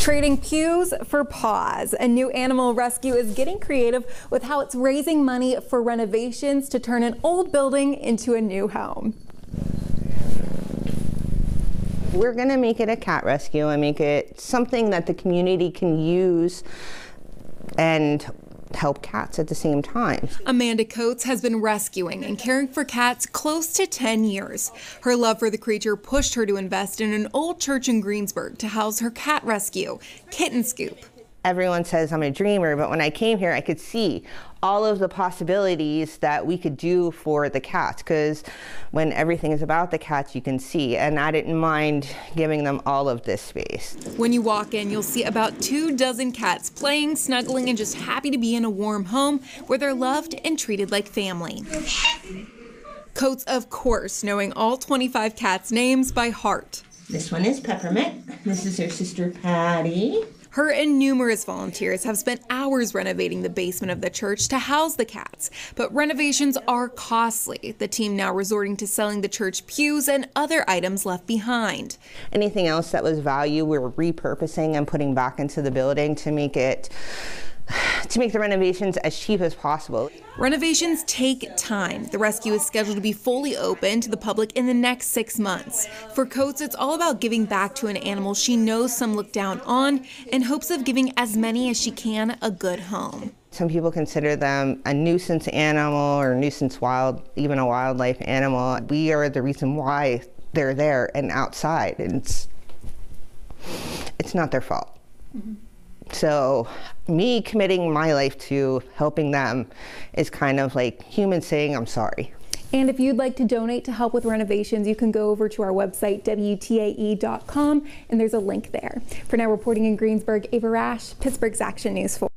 Trading pews for paws. A new animal rescue is getting creative with how it's raising money for renovations to turn an old building into a new home. We're going to make it a cat rescue and make it something that the community can use and help cats at the same time. Amanda Coates has been rescuing and caring for cats close to 10 years. Her love for the creature pushed her to invest in an old church in Greensburg to house her cat rescue, Kitten Scoop everyone says I'm a dreamer, but when I came here, I could see all of the possibilities that we could do for the cats because when everything is about the cats, you can see. And I didn't mind giving them all of this space. When you walk in, you'll see about two dozen cats playing, snuggling, and just happy to be in a warm home where they're loved and treated like family. Coates, of course, knowing all 25 cats' names by heart. This one is Peppermint. This is her sister Patty. Her and numerous volunteers have spent hours renovating the basement of the church to house the cats, but renovations are costly. The team now resorting to selling the church pews and other items left behind. Anything else that was value, we're repurposing and putting back into the building to make it to make the renovations as cheap as possible. Renovations take time. The rescue is scheduled to be fully open to the public in the next six months. For Coates, it's all about giving back to an animal she knows some look down on in hopes of giving as many as she can a good home. Some people consider them a nuisance animal or nuisance wild, even a wildlife animal. We are the reason why they're there and outside. And it's, it's not their fault. Mm -hmm. So, me committing my life to helping them is kind of like humans saying, I'm sorry. And if you'd like to donate to help with renovations, you can go over to our website, WTAE.com, and there's a link there. For now, reporting in Greensburg, Ava Rash, Pittsburgh's Action News 4.